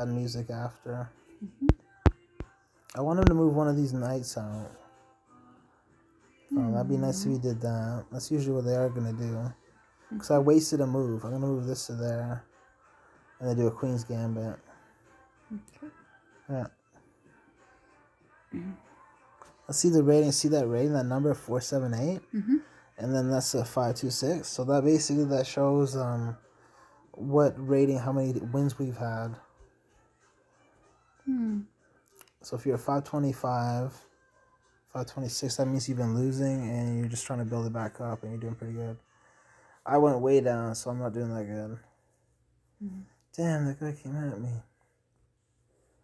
add music after. Mm-hmm. I want him to move one of these knights out. Oh, that'd be nice if he did that. That's usually what they are gonna do. Because I wasted a move. I'm gonna move this to there, and then do a Queen's Gambit. Okay. Yeah. Mm-hmm. Let's see the rating. See that rating? That number four seven eight. Mm-hmm. And then that's a five two six. So that basically that shows um, what rating, how many wins we've had. Hmm. So if you're 525, 526, that means you've been losing and you're just trying to build it back up and you're doing pretty good. I went way down, so I'm not doing that good. Mm-hmm. Damn, that guy came at me.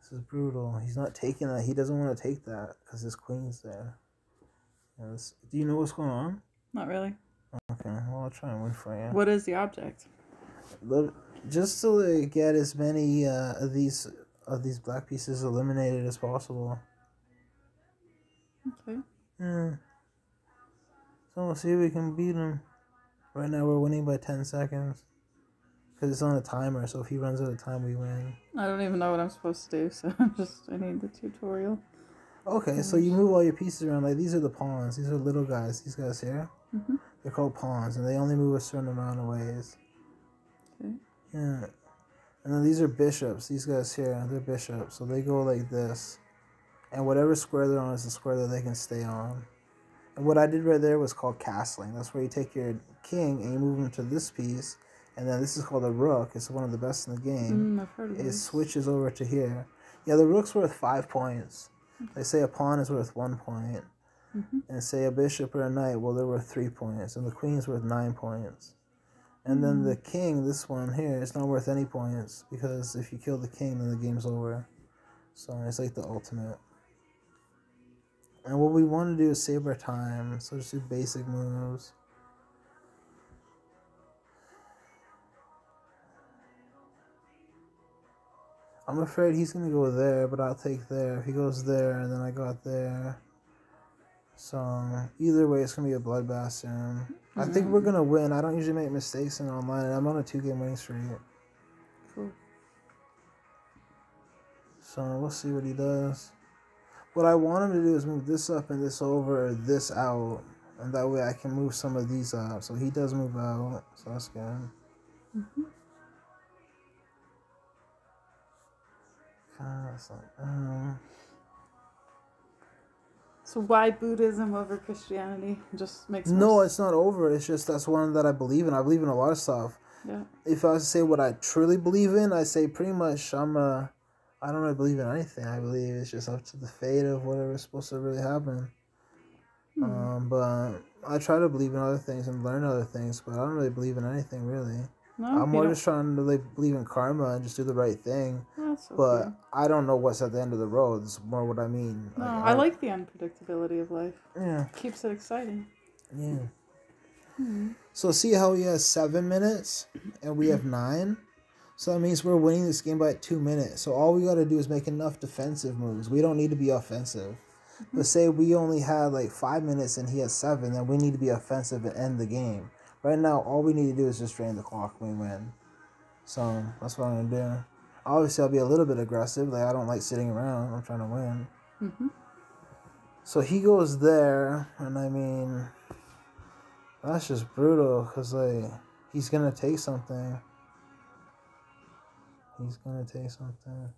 This is brutal. He's not taking that. He doesn't want to take that because his queen's there. Yes. Do you know what's going on? Not really. Okay, well, I'll try and win for you. What is the object? Just to get as many uh, of these of these black pieces eliminated as possible. Okay. Yeah. So we'll see if we can beat him. Right now we're winning by 10 seconds. Because it's on a timer, so if he runs out of time, we win. I don't even know what I'm supposed to do, so I'm just, I need the tutorial. Okay, so you move all your pieces around. Like, these are the pawns. These are little guys. These guys here. Mm-hmm. They're called pawns, and they only move a certain amount of ways. Okay. Yeah. And then these are bishops. These guys here, they're bishops. So they go like this. And whatever square they're on is the square that they can stay on. And what I did right there was called castling. That's where you take your king and you move him to this piece. And then this is called a rook. It's one of the best in the game. Mm, I've heard of it this. switches over to here. Yeah, the rook's worth five points. They say a pawn is worth one point. Mm-hmm. And say a bishop or a knight, well, they're worth three points. And the queen's worth nine points. And then the mm. king, this one here, it's not worth any points because if you kill the king, then the game's over. So it's like the ultimate. And what we want to do is save our time, so just do basic moves. I'm afraid he's gonna go there, but I'll take there. If he goes there, and then I got there. So either way, it's gonna be a bloodbath soon. Mm-hmm. I think we're gonna win. I don't usually make mistakes in online. I'm on a two game winning streak. Cool. So we'll see what he does. What I want him to do is move this up and this over, this out, and that way I can move some of these up. So he does move out, so that's good. Mm-hmm. Um, so why Buddhism over Christianity? Just makes no. It's not over. It's just that's one that I believe in. I believe in a lot of stuff. Yeah. If I was to say what I truly believe in, I say pretty much I'm a. I don't really believe in anything. I believe it's just up to the fate of whatever's supposed to really happen. Hmm. Um, but I try to believe in other things and learn other things, but I don't really believe in anything really. No, I'm more just trying to like believe in karma and just do the right thing. That's but I don't know what's at the end of the road. It's more what I mean. No, like, I, I, like the unpredictability of life. Yeah. Keeps it exciting. Yeah. Hmm. So see how he has seven minutes and we have nine? So that means we're winning this game by two minutes. So all we got to do is make enough defensive moves. We don't need to be offensive. Mm-hmm. But say we only had like five minutes and he has seven, then we need to be offensive and end the game. Right now, all we need to do is just drain the clock when we win. So that's what I'm gonna do. Obviously, I'll be a little bit aggressive. Like I don't like sitting around. I'm trying to win. Mm-hmm. So he goes there, and I mean, that's just brutal. Cause like he's gonna take something. He's gonna take something.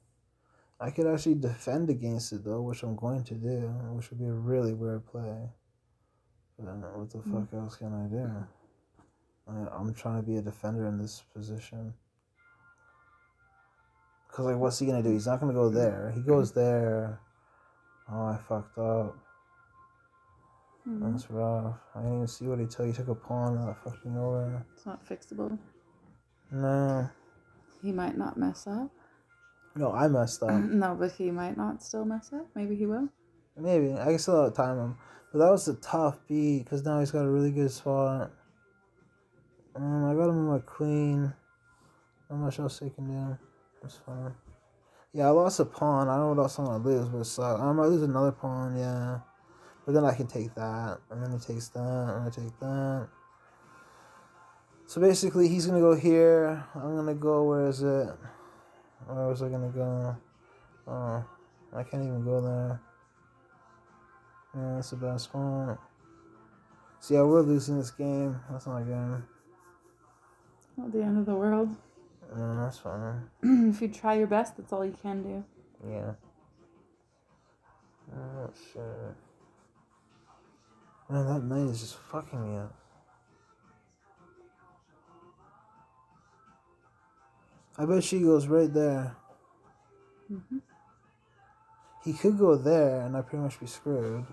I could actually defend against it though, which I'm going to do, which would be a really weird play. But what the mm-hmm. fuck else can I do? I'm trying to be a defender in this position. Cause like, what's he gonna do? He's not gonna go there. He goes there. Oh, I fucked up. Mm-hmm. That's rough. I didn't even see what he took. He took a pawn that fucking over. It's not fixable. No. He might not mess up. No, I messed up. no, but he might not still mess up. Maybe he will. Maybe I can still have time him. But that was a tough beat because now he's got a really good spot. Um, I got him with my queen. Not much else he can do. That's fine. Yeah, I lost a pawn. I don't know what else I'm gonna lose, but it sucks. I might lose another pawn, yeah. But then I can take that. And then he takes that, and I take that. So basically, he's gonna go here. I'm gonna go, where is it? Where was I gonna go? Oh, I can't even go there. Yeah, that's a bad spot. See, yeah, we're losing this game. That's not good. Not the end of the world. Yeah, that's fine. if you try your best, that's all you can do. Yeah. Oh shit. Man, that knight is just fucking me up. I bet she goes right there. hmm He could go there, and I'd pretty much be screwed.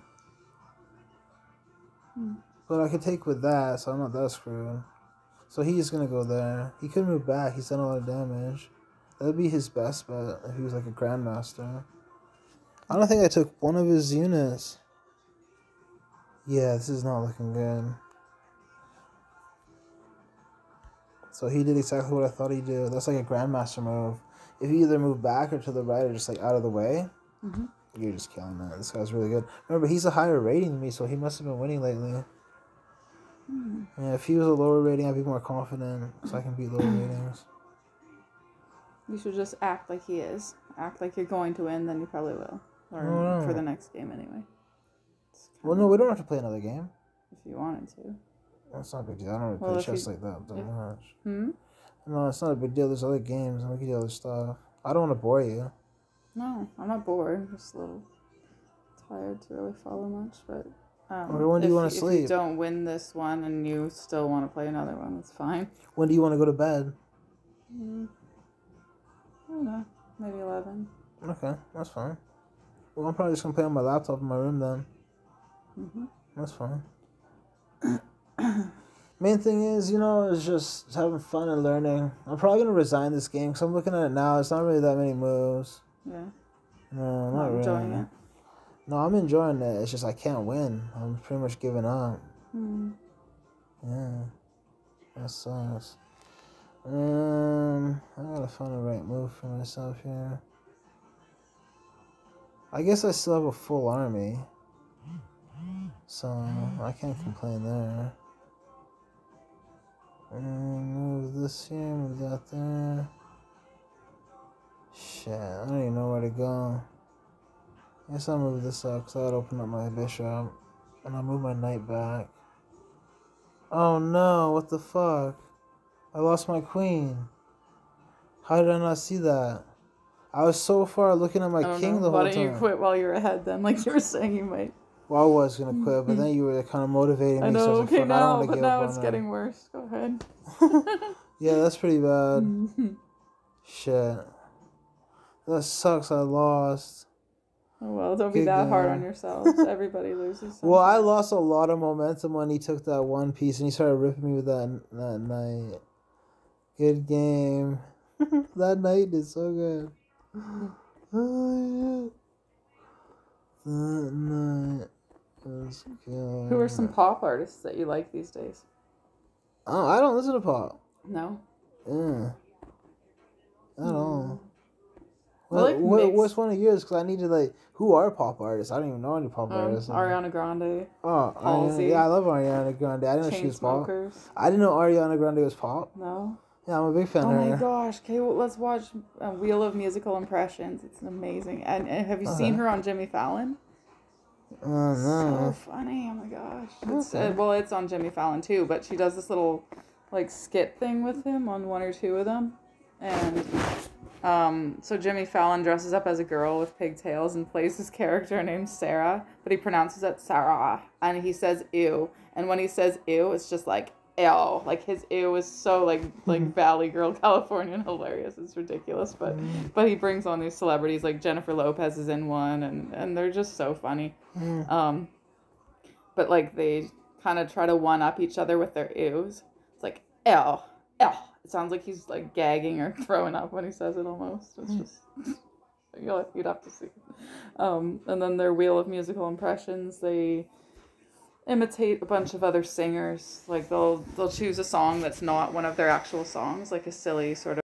Hmm. But I could take with that, so I'm not that screwed. So he's gonna go there. He could move back. He's done a lot of damage. That'd be his best bet if he was like a grandmaster. I don't think I took one of his units. Yeah, this is not looking good. So he did exactly what I thought he'd do. That's like a grandmaster move. If you either move back or to the right or just like out of the way, hmm you're just killing that. This guy's really good. Remember, he's a higher rating than me, so he must have been winning lately. Yeah, if he was a lower rating, I'd be more confident because I can beat lower ratings. You should just act like he is. Act like you're going to win, then you probably will. Or No, no. for the next game, anyway. Well, no, we don't have to play another game. If you wanted to. That's not a big deal. I don't really Well, play if you- chess like that that if- much. Hmm? No, it's not a big deal. There's other games and we can do other stuff. I don't want to bore you. No, I'm not bored. I'm just a little tired to really follow much, but. Um, Okay, when do you want to sleep? If you don't win this one and you still want to play another one, that's fine. When do you want to go to bed? Mm. I don't know. Maybe 11. Okay, that's fine. Well, I'm probably just gonna play on my laptop in my room then. hmm That's fine. Main thing is, you know, it's just having fun and learning. I'm probably gonna resign this game because I'm looking at it now. It's not really that many moves. Yeah. No, not Not really. enjoying it. No, I'm enjoying it. It's just I can't win. I'm pretty much giving up. Hmm. Yeah, that sucks. Um, I gotta find the right move for myself here. I guess I still have a full army, so I can't complain there. Um, move this here, move that there. Shit, I don't even know where to go. I guess I'll move this up because I would open up my bishop, and I'll move my knight back. Oh no, what the fuck? I lost my queen. How did I not see that? I was so far looking at my king know. the whole time. Why don't you quit while you're ahead then? Like you were saying you might. Well, I was gonna quit, but then you were kind of motivating me. I so know, I was like, okay, "Fuck, I don't now, but now it's getting worse. Go ahead. Yeah, that's pretty bad. Shit. That sucks. I lost. Oh well, don't be Good that hard on yourselves. Everybody loses. Well, I lost a lot of momentum when he took that one piece and he started ripping me with that that knight. Good game. that knight is so good. Oh, yeah. That knight was good. Who are some pop artists that you like these days? Oh, I don't listen to pop. No. Yeah. At hmm. all. What, like what, what's one of yours? Because I need to like, who are pop artists? I don't even know any pop Um, artists. Ariana Grande, Oh, Halsey. Ariana, yeah, I love Ariana Grande. I didn't know she was pop. I didn't know Ariana Grande was pop. No. Yeah, I'm a big fan Oh of my her. gosh. Okay, well, let's watch uh, Wheel of Musical Impressions. It's amazing. And, and have you seen her on Jimmy Fallon? Oh So funny. Oh my gosh. It's, Okay. uh, well, it's on Jimmy Fallon too, but she does this little like skit thing with him on one or two of them. And um, so Jimmy Fallon dresses up as a girl with pigtails and plays his character named Sarah, but he pronounces it Sarah. And he says ew. And when he says ew, it's just like ew. Like his ew is so like like Valley Girl Californian hilarious. It's ridiculous. But but he brings on these celebrities like Jennifer Lopez is in one and, and they're just so funny. Mm. Um, but like they kind of try to one up each other with their ews. It's like ew, ew. It sounds like he's like gagging or throwing up when he says it. Almost. It's just you'll you'd have to see. Um, and then their wheel of musical impressions. They imitate a bunch of other singers. Like they'll they'll choose a song that's not one of their actual songs, like a silly sort of